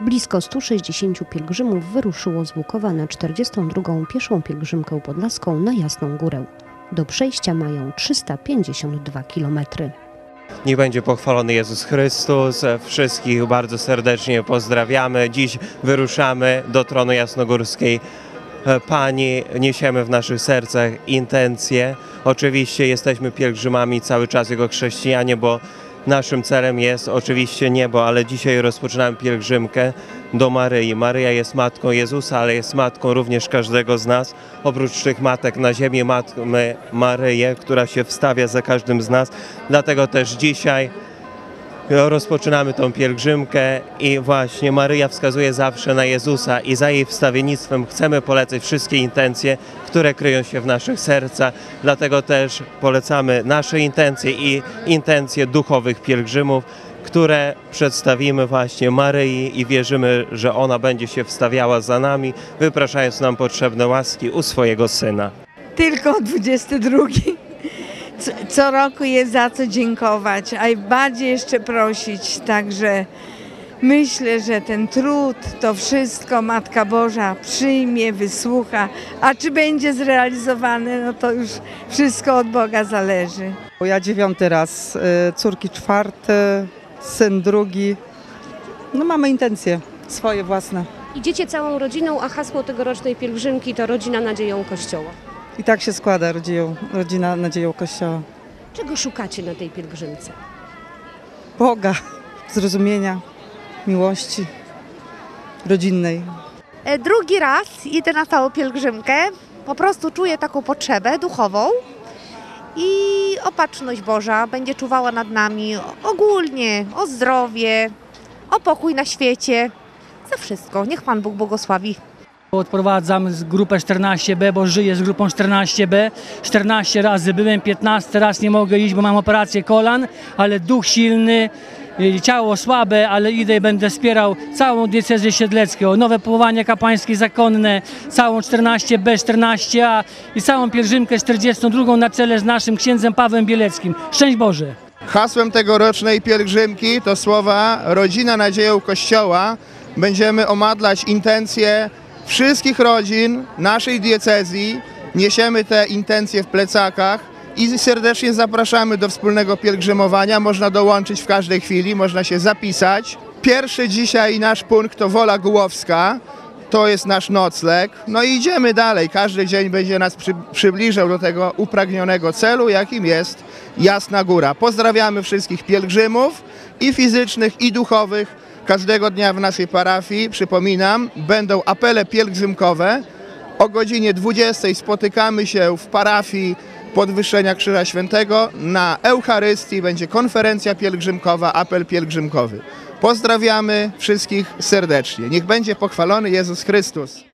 Blisko 160 pielgrzymów wyruszyło z Łukowa na 42. pieszą pielgrzymkę podlaską na Jasną Górę. Do przejścia mają 352 kilometry. Niech będzie pochwalony Jezus Chrystus. Wszystkich bardzo serdecznie pozdrawiamy. Dziś wyruszamy do tronu jasnogórskiej Pani. Niesiemy w naszych sercach intencje. Oczywiście jesteśmy pielgrzymami cały czas jako chrześcijanie, bo naszym celem jest oczywiście niebo, ale dzisiaj rozpoczynamy pielgrzymkę do Maryi. Maryja jest matką Jezusa, ale jest matką również każdego z nas. Oprócz tych matek na ziemi mamy Maryję, która się wstawia za każdym z nas. Dlatego też dzisiaj rozpoczynamy tą pielgrzymkę i właśnie Maryja wskazuje zawsze na Jezusa i za jej wstawiennictwem chcemy polecać wszystkie intencje, które kryją się w naszych sercach. Dlatego też polecamy nasze intencje i intencje duchowych pielgrzymów, które przedstawimy właśnie Maryi i wierzymy, że ona będzie się wstawiała za nami, wypraszając nam potrzebne łaski u swojego Syna. Tylko 22. Co, co roku jest za co dziękować, a i bardziej jeszcze prosić. Także myślę, że ten trud, to wszystko Matka Boża przyjmie, wysłucha, a czy będzie zrealizowane, no to już wszystko od Boga zależy. Ja dziewiąty raz, y, córki czwarty, syn drugi. No mamy intencje swoje własne. Idziecie całą rodziną, a hasło tegorocznej pielgrzymki to Rodzina Nadzieją Kościoła. I tak się składa rodzina, rodzina nadzieją Kościoła. Czego szukacie na tej pielgrzymce? Boga, zrozumienia, miłości rodzinnej. E, Drugi raz idę na całą pielgrzymkę. Po prostu czuję taką potrzebę duchową i opatrzność Boża będzie czuwała nad nami ogólnie o zdrowie, o pokój na świecie, za wszystko. Niech Pan Bóg błogosławi. Odprowadzam grupę 14B, bo żyję z grupą 14B. 14 razy byłem, 15 raz nie mogę iść, bo mam operację kolan, ale duch silny, y, ciało słabe, ale idę i będę wspierał całą diecezję siedlecką, nowe powołanie kapłańskie zakonne, całą 14B, 14A i całą pielgrzymkę 42 na czele z naszym księdzem Pawłem Bieleckim. Szczęść Boże! Hasłem tegorocznej pielgrzymki to słowa Rodzina nadzieją Kościoła. Będziemy omadlać intencje wszystkich rodzin naszej diecezji. Niesiemy te intencje w plecakach i serdecznie zapraszamy do wspólnego pielgrzymowania. Można dołączyć w każdej chwili, można się zapisać. Pierwszy dzisiaj nasz punkt to Wola Głowska. To jest nasz nocleg. No i idziemy dalej. Każdy dzień będzie nas przy, przybliżał do tego upragnionego celu, jakim jest Jasna Góra. Pozdrawiamy wszystkich pielgrzymów i fizycznych, i duchowych. Każdego dnia w naszej parafii, przypominam, będą apele pielgrzymkowe. O godzinie 20 spotykamy się w parafii Podwyższenia Krzyża Świętego. Na Eucharystii będzie konferencja pielgrzymkowa, apel pielgrzymkowy. Pozdrawiamy wszystkich serdecznie. Niech będzie pochwalony Jezus Chrystus.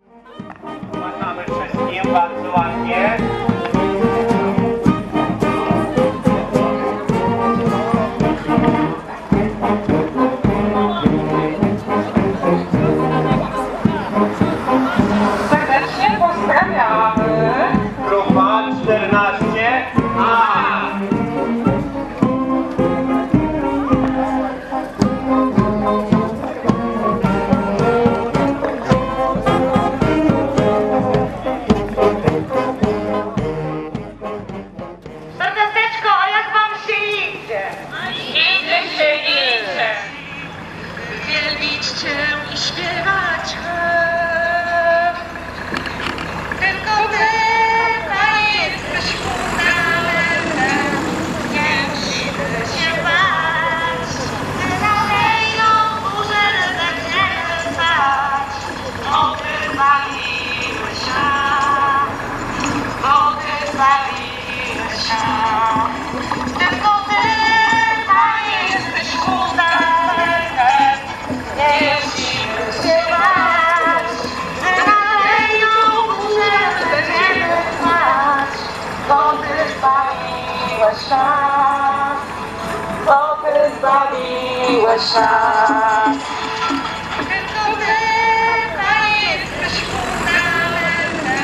Zbawiłeś nas. Bo Ty zbawiłeś nas. Tylko Ty, jesteś fundamentem.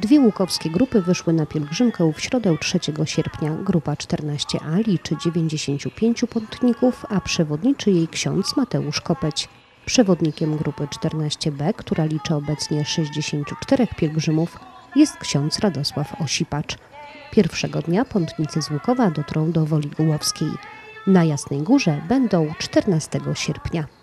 Dwie łukowskie grupy wyszły na pielgrzymkę w środę 3 sierpnia. Grupa 14A liczy 95 pątników, a przewodniczy jej ksiądz Mateusz Kopeć. Przewodnikiem grupy 14B, która liczy obecnie 64 pielgrzymów, jest ksiądz Radosław Osipacz. Pierwszego dnia pątnicy z Łukowa dotrą do Woli Gołowskiej. Na Jasnej Górze będą 14 sierpnia.